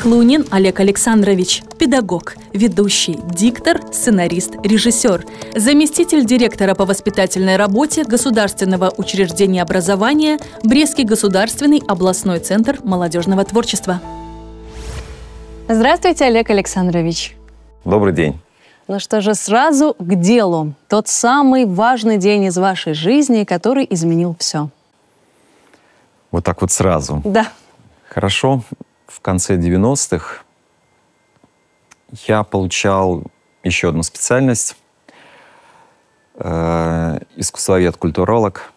Клунин Олег Александрович, педагог, ведущий, диктор, сценарист, режиссер, заместитель директора по воспитательной работе Государственного учреждения образования Брестский государственный областной центр молодежного творчества. Здравствуйте, Олег Александрович. Добрый день. Ну что же, сразу к делу. Тот самый важный день из вашей жизни, который изменил все. Вот так вот сразу. Да. Хорошо в конце 90-х я получал еще одну специальность э, искусствовед, культуролог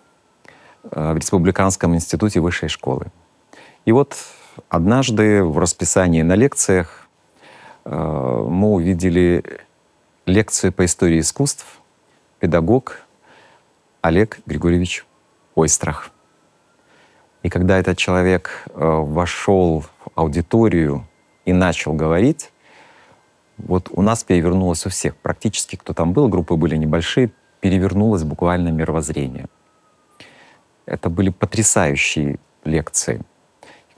э, в Республиканском институте высшей школы. И вот однажды в расписании на лекциях э, мы увидели лекцию по истории искусств педагог Олег Григорьевич Ойстрах. И когда этот человек э, вошел аудиторию и начал говорить, вот у нас перевернулось у всех. Практически кто там был, группы были небольшие, перевернулось буквально мировоззрение. Это были потрясающие лекции.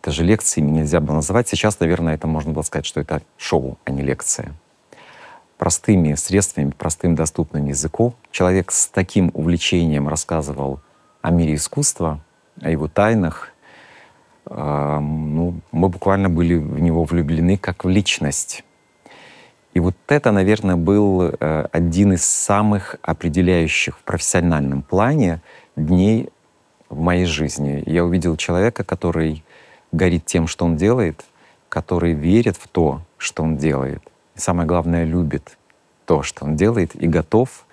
Даже лекциями нельзя было называть. Сейчас, наверное, это можно было сказать, что это шоу, а не лекция. Простыми средствами, простым доступным языком человек с таким увлечением рассказывал о мире искусства, о его тайнах. Ну, мы буквально были в него влюблены как в личность. И вот это, наверное, был э, один из самых определяющих в профессиональном плане дней в моей жизни. Я увидел человека, который горит тем, что он делает, который верит в то, что он делает. И самое главное, любит то, что он делает, и готов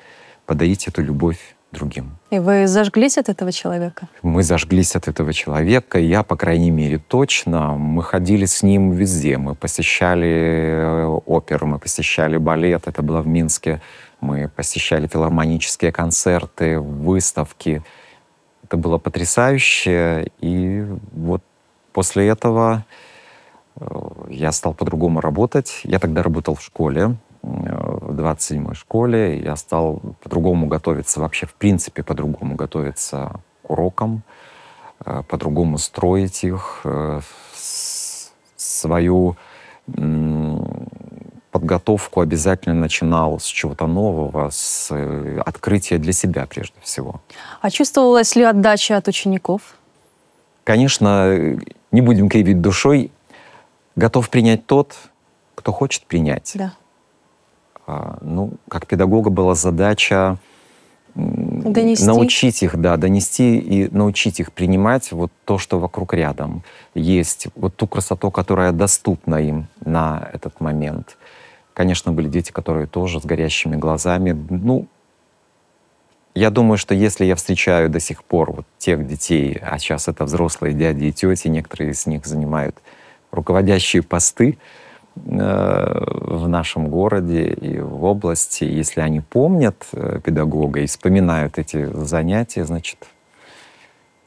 подарить эту любовь другим. И вы зажглись от этого человека? Мы зажглись от этого человека. Я, по крайней мере, точно. Мы ходили с ним везде. Мы посещали э, оперу, мы посещали балет. Это было в Минске. Мы посещали филармонические концерты, выставки. Это было потрясающе. И вот после этого э, я стал по-другому работать. Я тогда работал в школе в 27-й школе. Я стал по-другому готовиться, вообще в принципе по-другому готовиться к урокам, э, по-другому строить их, э, свою подготовку обязательно начинал с чего-то нового, с э, открытия для себя прежде всего. А чувствовалась ли отдача от учеников? Конечно, не будем кривить душой. Готов принять тот, кто хочет принять. Да. А, ну, как педагога была задача донести. научить их, да, донести и научить их принимать вот то, что вокруг рядом есть, вот ту красоту, которая доступна им на этот момент. Конечно, были дети, которые тоже с горящими глазами. Ну, я думаю, что если я встречаю до сих пор вот тех детей, а сейчас это взрослые дяди и тети, некоторые из них занимают руководящие посты, в нашем городе и в области, если они помнят э, педагога и вспоминают эти занятия, значит,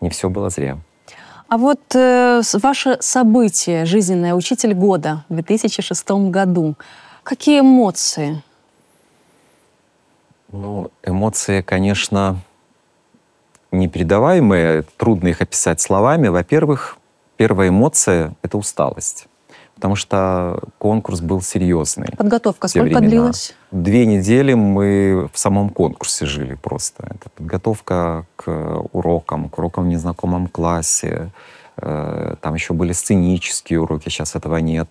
не все было зря. А вот э, ваше событие, жизненное учитель года в 2006 году, какие эмоции? Ну, эмоции, конечно, непередаваемые, трудно их описать словами. Во-первых, первая эмоция — это усталость потому что конкурс был серьезный. Подготовка сколько времена. длилась? Две недели мы в самом конкурсе жили просто. Это подготовка к урокам, к урокам в незнакомом классе. Э, там еще были сценические уроки, сейчас этого нет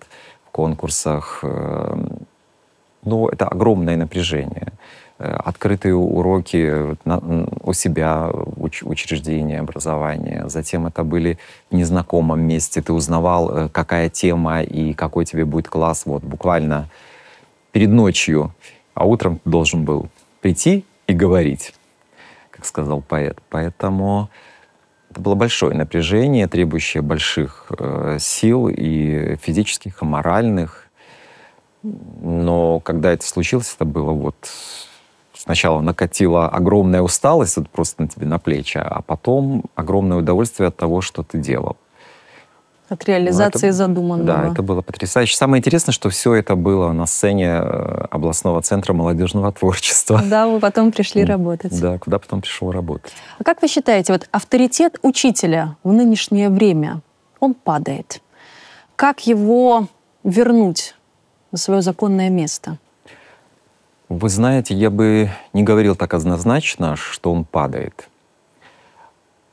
в конкурсах. Э, ну, это огромное напряжение. Э, открытые уроки у себя в учреждении образования. Затем это были в незнакомом месте. Ты узнавал, э, какая тема и какой тебе будет класс. Вот буквально перед ночью. А утром ты должен был прийти и говорить, как сказал поэт. Поэтому это было большое напряжение, требующее больших э, сил и физических, и моральных. Но когда это случилось, это было вот сначала накатила огромная усталость вот просто на тебе на плечи, а потом огромное удовольствие от того, что ты делал. От реализации ну, это, задуманного. Да, это было потрясающе. Самое интересное, что все это было на сцене э, областного центра молодежного творчества. Да, вы потом пришли работать. Да, куда потом пришел работать. А как вы считаете, вот авторитет учителя в нынешнее время, он падает. Как его вернуть на свое законное место? Вы знаете, я бы не говорил так однозначно, что он падает.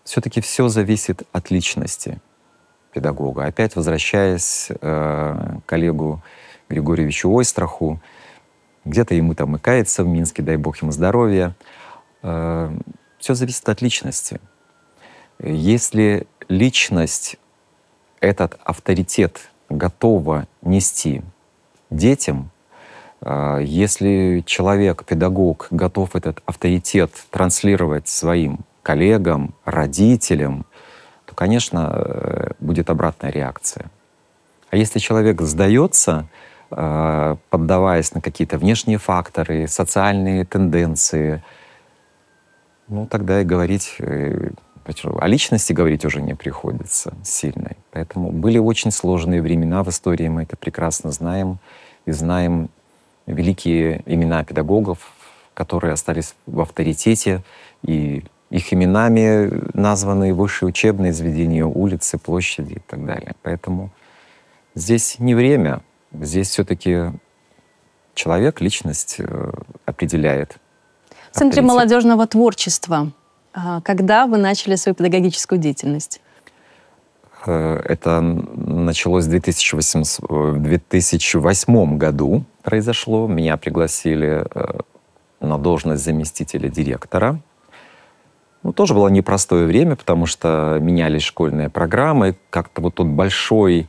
Все-таки все зависит от личности педагога. Опять возвращаясь э, к коллегу Григорьевичу Ойстраху, где-то ему там и кается в Минске, дай бог ему здоровья. Э, все зависит от личности. Если личность этот авторитет готова нести детям, если человек, педагог, готов этот авторитет транслировать своим коллегам, родителям, то, конечно, э, будет обратная реакция. А если человек сдается, э, поддаваясь на какие-то внешние факторы, социальные тенденции, ну тогда и говорить э, о личности говорить уже не приходится сильной. Поэтому были очень сложные времена в истории, мы это прекрасно знаем, и знаем великие имена педагогов, которые остались в авторитете, и их именами названы высшие учебные заведения, улицы, площади и так далее. Поэтому здесь не время, здесь все-таки человек, личность э, определяет. В Центре молодежного творчества. А, когда вы начали свою педагогическую деятельность? Э, это началось в 2008, в 2008 году произошло. Меня пригласили э, на должность заместителя директора ну, тоже было непростое время, потому что менялись школьные программы. Как-то вот тот большой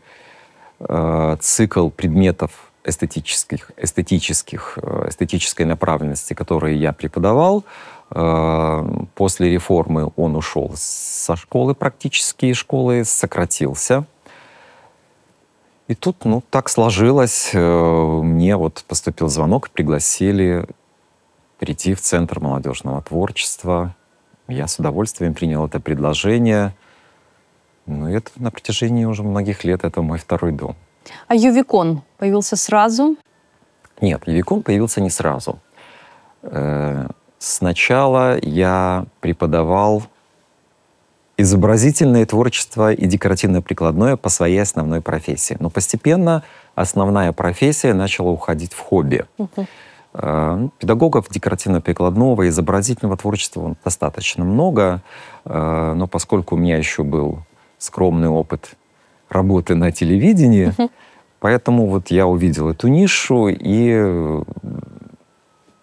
э, цикл предметов эстетических, эстетических, э, эстетической направленности, которые я преподавал, э, после реформы он ушел со школы практически, школы сократился. И тут, ну, так сложилось. Э, мне вот поступил звонок, пригласили прийти в Центр молодежного творчества, я с удовольствием принял это предложение. Ну, это на протяжении уже многих лет, это мой второй дом. А Ювикон появился сразу? Нет, Ювикон появился не сразу. Э, сначала я преподавал изобразительное творчество и декоративно-прикладное по своей основной профессии. Но постепенно основная профессия начала уходить в хобби. Э, ну, педагогов декоративно-прикладного, изобразительного творчества достаточно много, э, но поскольку у меня еще был скромный опыт работы на телевидении, поэтому вот я увидел эту нишу, и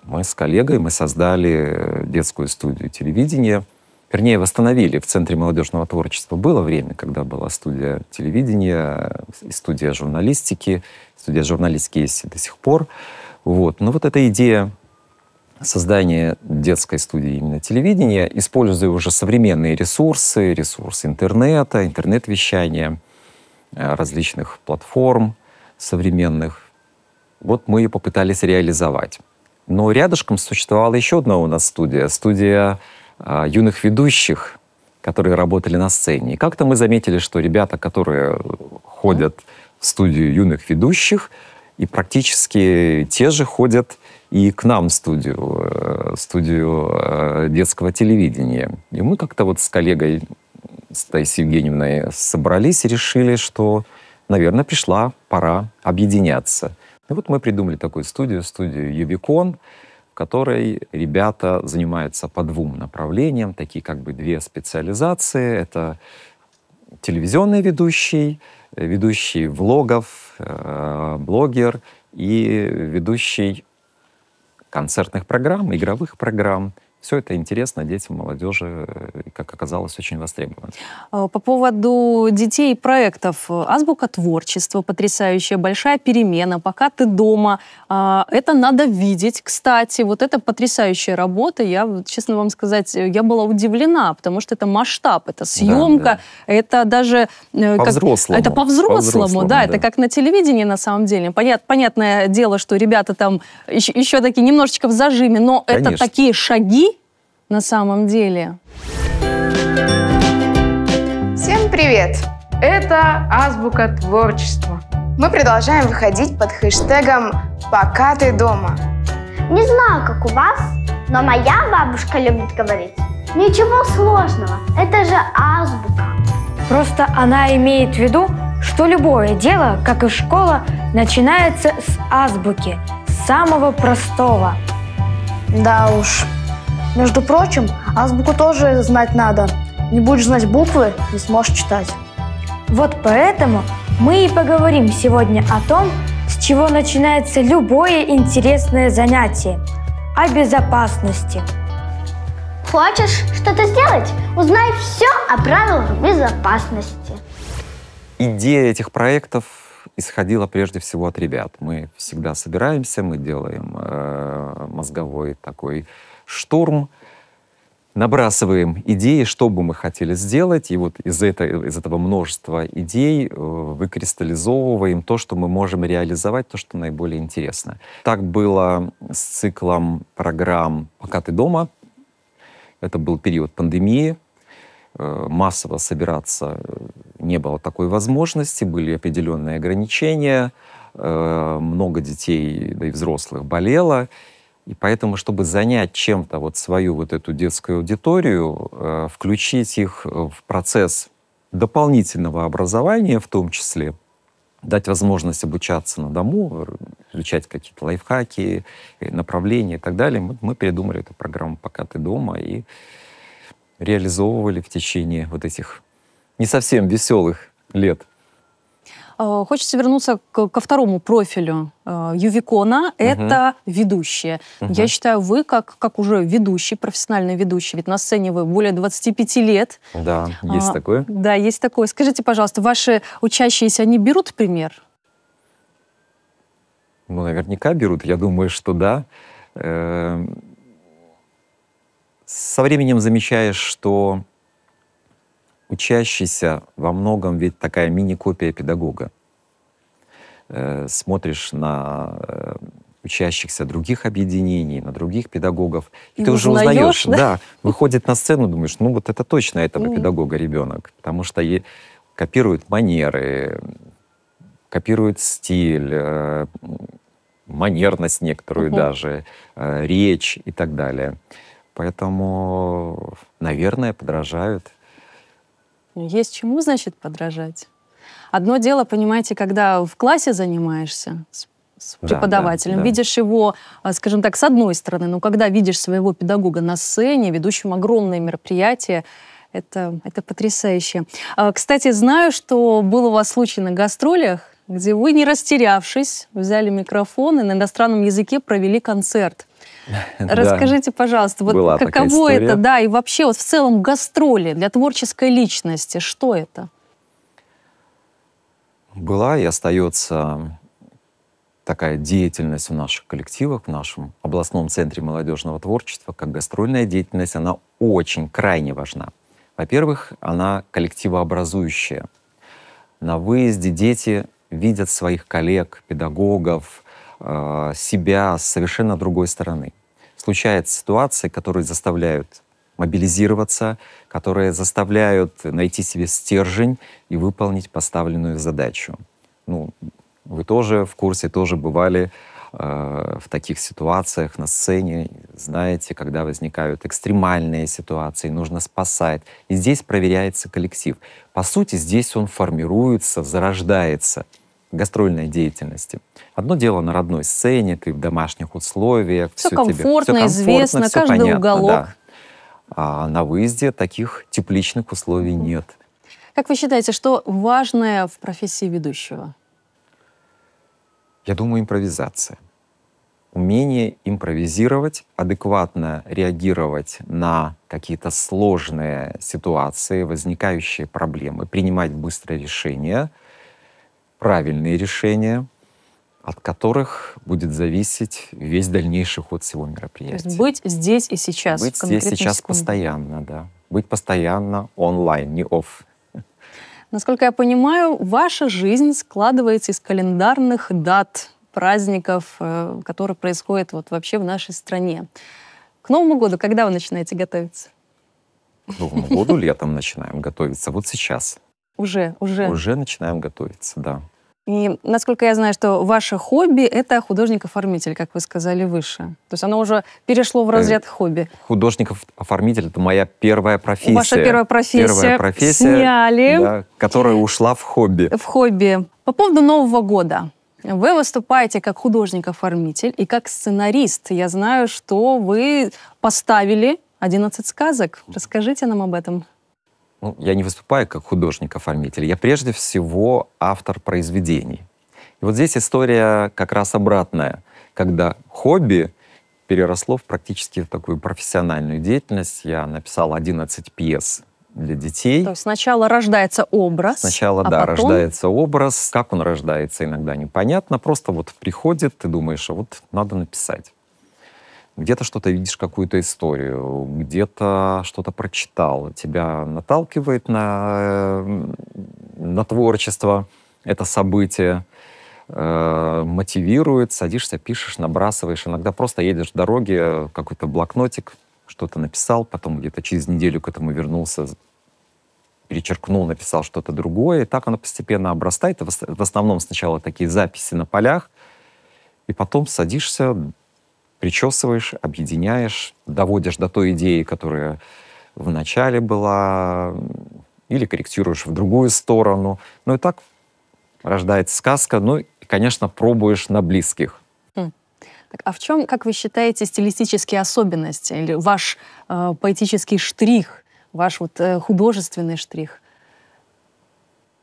мы с коллегой мы создали детскую студию телевидения, вернее, восстановили в Центре молодежного творчества. Было время, когда была студия телевидения, студия журналистики, студия журналистики есть до сих пор. Вот. Но вот эта идея создания детской студии именно телевидения, используя уже современные ресурсы, ресурсы интернета, интернет-вещания, э, различных платформ современных, вот мы и попытались реализовать. Но рядышком существовала еще одна у нас студия, студия а, юных ведущих, которые работали на сцене. И как-то мы заметили, что ребята, которые ходят в студию юных ведущих, и практически те же ходят и к нам в студию, в э, студию э, детского телевидения. И мы как-то вот с коллегой, с Евгеньевной, собрались и решили, что, наверное, пришла пора объединяться. И вот мы придумали такую студию, студию Юбикон, в которой ребята занимаются по двум направлениям, такие как бы две специализации. Это телевизионный ведущий, ведущий влогов, э, блогер и ведущий концертных программ, игровых программ. Все это интересно детям, молодежи, э, как оказалось, очень востребовано. А, по поводу детей и проектов. Азбука творчества, потрясающая, большая перемена. Пока ты дома, а, это надо видеть. Кстати, вот это потрясающая работа. Я, честно вам сказать, я была удивлена, потому что это масштаб, это съемка, да, да. это даже... Э, по-взрослому. Это по-взрослому, по да, да, это как на телевидении на самом деле. Понят, понятное дело, что ребята там еще, еще такие немножечко в зажиме, но Конечно. это такие шаги, на самом деле. Всем привет! Это Азбука Творчества. Мы продолжаем выходить под хэштегом «Пока ты дома». Не знаю, как у вас, но моя бабушка любит говорить «Ничего сложного, это же азбука». Просто она имеет в виду что любое дело, как и школа, начинается с азбуки, с самого простого. Да уж. Между прочим, азбуку тоже знать надо. Не будешь знать буквы, не сможешь читать. Вот поэтому мы и поговорим сегодня о том, с чего начинается любое интересное занятие – о безопасности. Хочешь что-то сделать? Узнай все о правилах безопасности. Идея этих проектов исходила прежде всего от ребят. Мы всегда собираемся, мы делаем э, мозговой такой штурм, набрасываем идеи, что бы мы хотели сделать, и вот из, этой, из этого множества идей э, выкристаллизовываем то, что мы можем реализовать, то, что наиболее интересно. Так было с циклом программ «Пока ты дома». Это был период пандемии, э, массово собираться э, не было такой возможности, были определенные ограничения, много детей, да и взрослых болело, и поэтому, чтобы занять чем-то вот свою вот эту детскую аудиторию, э, включить их в процесс дополнительного образования в том числе, дать возможность обучаться на дому, изучать какие-то лайфхаки, э, направления и так далее, мы, мы передумали эту программу «Пока ты дома» и реализовывали в течение вот этих не совсем веселых лет. Э, хочется вернуться к, ко второму профилю э, Ювикона. Угу. Это ведущие. Угу. Я считаю, вы как, как уже ведущий, профессиональный ведущий, ведь на сцене вы более 25 лет. Да, есть а, такое. Да, есть такое. Скажите, пожалуйста, ваши учащиеся, они берут пример? Ну, наверняка берут. Я думаю, что да. Эм, со временем замечаешь, что учащийся во многом ведь такая мини-копия педагога. Э, смотришь на э, учащихся других объединений, на других педагогов, и, и ты уже узнаешь, да? да, выходит на сцену, думаешь, ну вот это точно этого mm. педагога ребенок, потому что е- копирует манеры, копирует стиль, э, манерность некоторую uh-huh. даже, э, речь и так далее. Поэтому, наверное, подражают. Есть чему, значит, подражать. Одно дело, понимаете, когда в классе занимаешься с, с преподавателем, да, да, видишь его, а, скажем так, с одной стороны, но когда видишь своего педагога на сцене, ведущим огромные мероприятия, это, это потрясающе. А, кстати, знаю, что был у вас случай на гастролях, где вы, не растерявшись, взяли микрофон и на иностранном языке провели концерт. Расскажите, пожалуйста, вот Была каково это, да, и вообще вот в целом гастроли для творческой личности, что это? Была и остается такая деятельность в наших коллективах, в нашем областном центре молодежного творчества, как гастрольная деятельность, она очень крайне важна. Во-первых, она коллективообразующая. На выезде дети видят своих коллег, педагогов, э, себя с совершенно другой стороны. Случаются ситуации, которые заставляют мобилизироваться, которые заставляют найти себе стержень и выполнить поставленную задачу. Ну, вы тоже в курсе, тоже бывали э, в таких ситуациях на сцене, знаете, когда возникают экстремальные ситуации, нужно спасать. И здесь проверяется коллектив. По сути, здесь он формируется, зарождается гастрольной деятельности. Одно дело на родной сцене, ты в домашних условиях, все, все комфортно, тебе, все известно, все каждый понятно, уголок. Да. А на выезде таких тепличных условий нет. Как вы считаете, что важное в профессии ведущего? Я думаю, импровизация. Умение импровизировать, адекватно реагировать на какие-то сложные ситуации, возникающие проблемы, принимать быстрые решения, правильные решения — от которых будет зависеть весь дальнейший ход всего мероприятия. То есть быть здесь и сейчас. Быть здесь сейчас секунду. постоянно, да. Быть постоянно онлайн, не оф. Насколько я понимаю, ваша жизнь складывается из календарных дат, праздников, э, которые происходят вот вообще в нашей стране. К Новому году когда вы начинаете готовиться? К Новому году летом начинаем готовиться. Вот сейчас. Уже, уже. Уже начинаем готовиться, да. И насколько я знаю, что ваше хобби — это художник-оформитель, как вы сказали выше. То есть оно уже перешло в разряд хобби. Художник-оформитель — это моя первая профессия. Ваша первая профессия. Первая профессия, Сняли. да, которая ушла в хобби. В хобби. По поводу Нового года. Вы выступаете как художник-оформитель и как сценарист. Я знаю, что вы поставили 11 сказок. Расскажите нам об этом. Ну, я не выступаю как художник-оформитель, я прежде всего автор произведений. И вот здесь история как раз обратная, когда хобби переросло в практически такую профессиональную деятельность. Я написал 11 пьес для детей. То есть сначала рождается образ. Сначала, а да, потом... рождается образ. Как он рождается, иногда непонятно. Просто вот приходит, ты думаешь, а вот надо написать. Где-то что-то видишь, какую-то историю, где-то что-то прочитал, тебя наталкивает на, на творчество, это событие, э, мотивирует, садишься, пишешь, набрасываешь. Иногда просто едешь в дороге, какой-то блокнотик, что-то написал, потом где-то через неделю к этому вернулся, перечеркнул, написал что-то другое. И так оно постепенно обрастает. В основном сначала такие записи на полях, и потом садишься, причесываешь, объединяешь, доводишь до той идеи, которая в начале была, или корректируешь в другую сторону. Ну и так рождается сказка. Ну и, конечно, пробуешь на близких. Хм. Так, а в чем, как вы считаете, стилистические особенности или ваш э, поэтический штрих, ваш вот э, художественный штрих?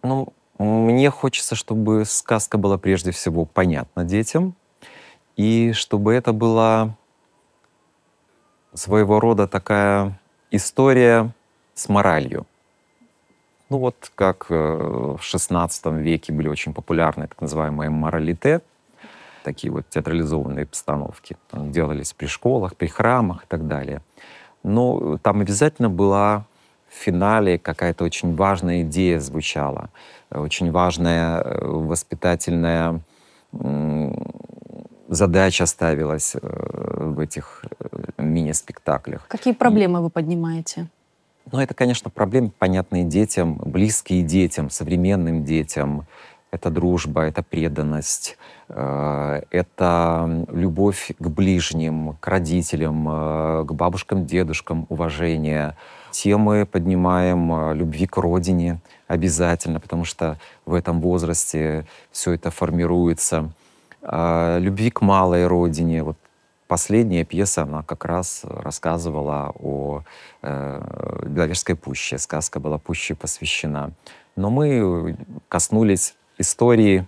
Ну, мне хочется, чтобы сказка была прежде всего понятна детям, и чтобы это была своего рода такая история с моралью. Ну вот как э, в XVI веке были очень популярны так называемые моралите, такие вот театрализованные постановки. Они делались при школах, при храмах и так далее. Но там обязательно была в финале какая-то очень важная идея звучала, очень важная э, воспитательная задача ставилась э, в этих э, мини-спектаклях. Какие проблемы вы поднимаете? Ну, это, конечно, проблемы, понятные детям, близкие детям, современным детям. Это дружба, это преданность, э, это любовь к ближним, к родителям, к бабушкам, дедушкам, уважение. Темы поднимаем любви к родине обязательно, потому что в этом возрасте все это формируется любви к малой родине. Вот последняя пьеса, она как раз рассказывала о э, Беловежской пуще. Сказка была пуще посвящена. Но мы коснулись истории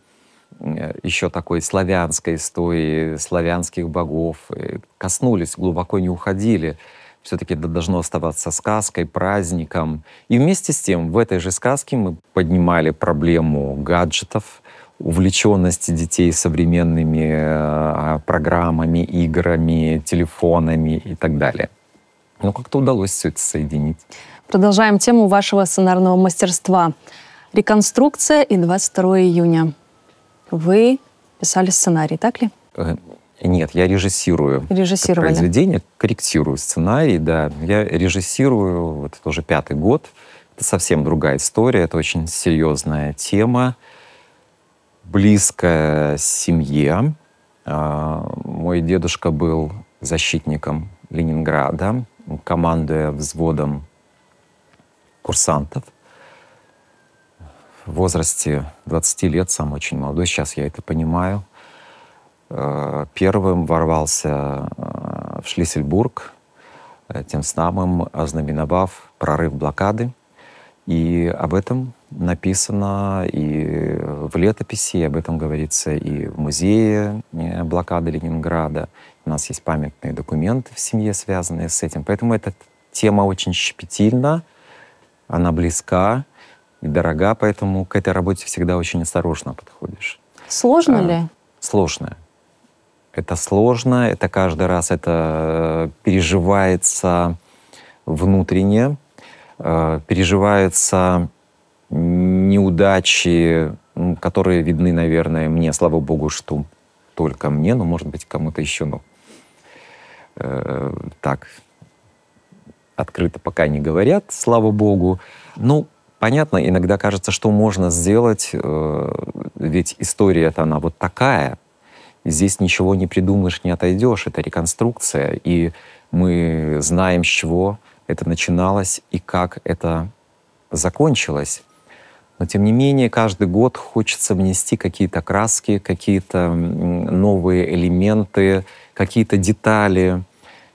э, еще такой славянской истории, славянских богов. Коснулись, глубоко не уходили. Все-таки это должно оставаться сказкой, праздником. И вместе с тем в этой же сказке мы поднимали проблему гаджетов, увлеченности детей современными э, программами, играми, телефонами и так далее. Но как-то удалось все это соединить. Продолжаем тему вашего сценарного мастерства. Реконструкция и 22 июня. Вы писали сценарий, так ли? Э, нет, я режиссирую Режиссировали. произведение, корректирую сценарий, да. Я режиссирую, вот это уже пятый год. Это совсем другая история, это очень серьезная тема близкая семье. А, мой дедушка был защитником Ленинграда, командуя взводом курсантов. В возрасте 20 лет, сам очень молодой, сейчас я это понимаю. А, первым ворвался а, в Шлиссельбург, тем самым ознаменовав прорыв блокады. И об этом написано и в летописи, об этом говорится и в музее блокады Ленинграда. У нас есть памятные документы в семье, связанные с этим. Поэтому эта тема очень щепетильна, она близка и дорога, поэтому к этой работе всегда очень осторожно подходишь. Сложно а, ли? Сложно. Это сложно, это каждый раз это э, переживается внутренне, э, переживается неудачи, которые видны, наверное, мне, слава богу, что только мне, но, может быть, кому-то еще, но э, так открыто пока не говорят, слава богу. Ну, понятно, иногда кажется, что можно сделать, э, ведь история это она вот такая. Здесь ничего не придумаешь, не отойдешь. Это реконструкция. И мы знаем, с чего это начиналось и как это закончилось. Но тем не менее, каждый год хочется внести какие-то краски, какие-то новые элементы, какие-то детали.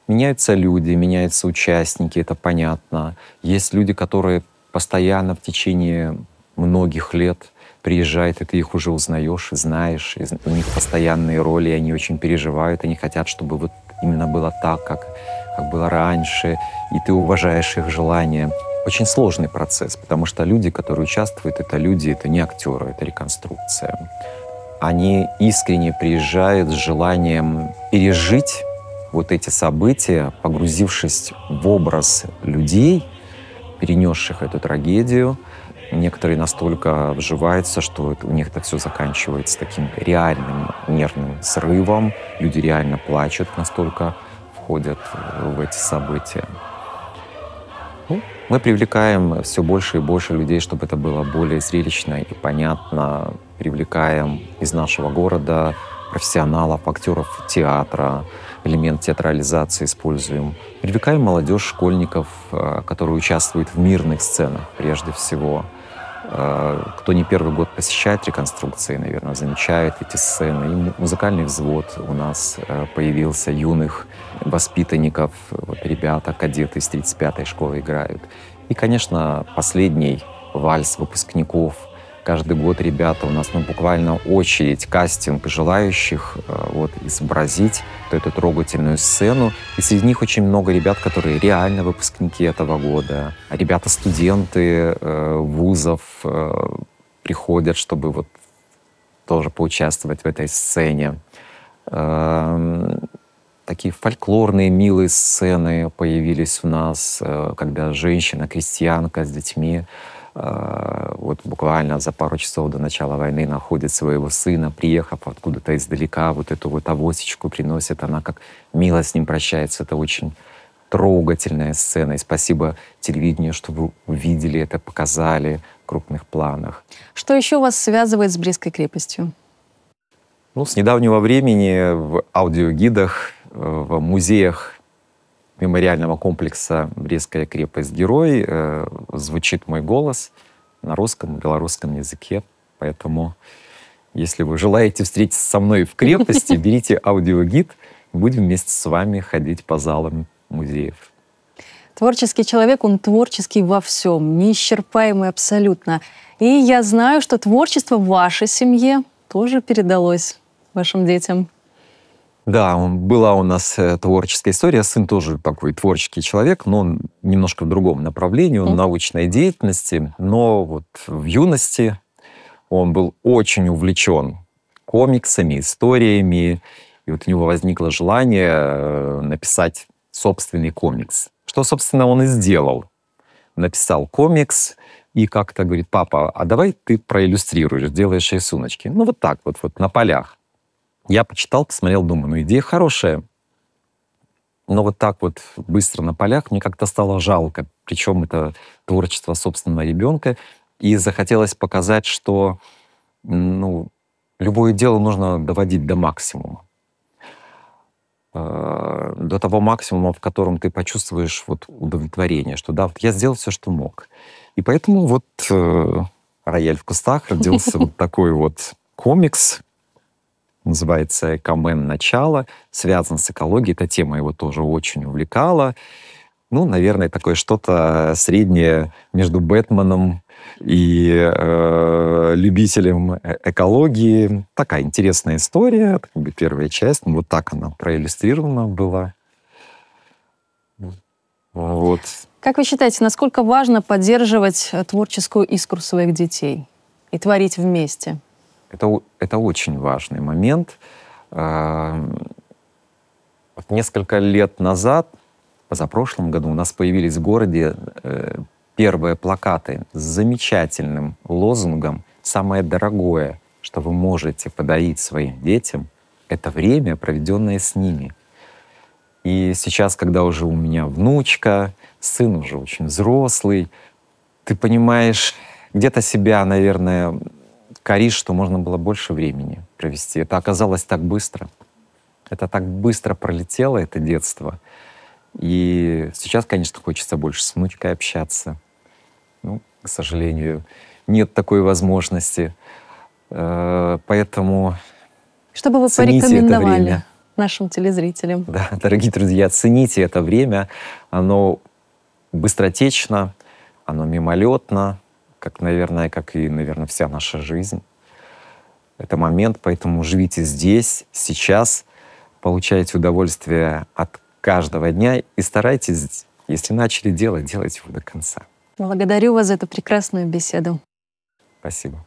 Меняются люди, меняются участники, это понятно. Есть люди, которые постоянно в течение многих лет приезжают, и ты их уже узнаешь, знаешь, и у них постоянные роли, и они очень переживают, они хотят, чтобы вот именно было так, как, как было раньше, и ты уважаешь их желания. Очень сложный процесс, потому что люди, которые участвуют, это люди, это не актеры, это реконструкция. Они искренне приезжают с желанием пережить вот эти события, погрузившись в образ людей, перенесших эту трагедию. Некоторые настолько вживаются, что у них это все заканчивается таким реальным нервным срывом. Люди реально плачут, настолько входят в эти события. Ну, мы привлекаем все больше и больше людей, чтобы это было более зрелищно и понятно. Привлекаем из нашего города профессионалов, актеров театра, элемент театрализации используем. Привлекаем молодежь, школьников, э, которые участвуют в мирных сценах прежде всего. Э, кто не первый год посещает реконструкции, наверное, замечает эти сцены. И музыкальный взвод у нас э, появился юных воспитанников, вот ребята, кадеты из 35-й школы играют. И, конечно, последний вальс выпускников — Каждый год ребята, у нас ну, буквально очередь, кастинг желающих э, вот, изобразить эту трогательную сцену. И среди них очень много ребят, которые реально выпускники этого года. Ребята-студенты э, вузов э, приходят, чтобы вот тоже поучаствовать в этой сцене. Э, такие фольклорные, милые сцены появились у нас, э, когда женщина, крестьянка с детьми вот буквально за пару часов до начала войны находит своего сына, приехав откуда-то издалека, вот эту вот авосечку приносит, она как мило с ним прощается. Это очень трогательная сцена. И спасибо телевидению, что вы увидели это, показали в крупных планах. Что еще вас связывает с Брестской крепостью? Ну, с недавнего времени в аудиогидах, э, в музеях мемориального комплекса «Брестская крепость-герой» э, звучит мой голос на русском и белорусском языке. Поэтому, если вы желаете встретиться со мной в крепости, берите аудиогид, будем вместе с вами ходить по залам музеев. Творческий человек, он творческий во всем, неисчерпаемый абсолютно. И я знаю, что творчество в вашей семье тоже передалось вашим детям. Да, была у нас э, творческая история. Сын тоже такой творческий человек, но он немножко в другом направлении, он mm. научной деятельности. Но вот в юности он был очень увлечен комиксами, историями. И вот у него возникло желание э, написать собственный комикс. Что, собственно, он и сделал. Написал комикс, и как-то говорит, папа, а давай ты проиллюстрируешь, делаешь рисуночки. Ну, вот так вот, вот на полях. Я почитал, посмотрел, думаю, ну идея хорошая. Но вот так вот быстро на полях мне как-то стало жалко. Причем это творчество собственного ребенка. И захотелось показать, что ну, любое дело нужно доводить до максимума. Э, до того максимума, в котором ты почувствуешь вот удовлетворение, что да, вот я сделал все, что мог. И поэтому вот э, «Рояль в кустах» родился вот такой вот комикс, называется «Экомен. Начало», связан с экологией. Эта тема его тоже очень увлекала. Ну, наверное, такое что-то среднее между Бэтменом и э, любителем э, экологии. Такая интересная история, как бы первая часть. Ну, вот так она проиллюстрирована была. Вот. Как вы считаете, насколько важно поддерживать творческую искру своих детей и творить вместе? Это, это очень важный момент. Вот несколько лет назад, позапрошлом году, у нас появились в городе э, первые плакаты с замечательным лозунгом «Самое дорогое, что вы можете подарить своим детям, это время, проведенное с ними». И сейчас, когда уже у меня внучка, сын уже очень взрослый, ты понимаешь, где-то себя, наверное, коришь, что можно было больше времени провести. Это оказалось так быстро. Это так быстро пролетело, это детство. И сейчас, конечно, хочется больше с внучкой общаться. Ну, к сожалению, нет такой возможности. Э, поэтому Что бы вы порекомендовали нашим телезрителям? Да, дорогие друзья, цените это время. Оно быстротечно, оно мимолетно, как, наверное, как и, наверное, вся наша жизнь. Это момент, поэтому живите здесь, сейчас, получайте удовольствие от каждого дня и старайтесь, если начали делать, делайте его до конца. Благодарю вас за эту прекрасную беседу. Спасибо.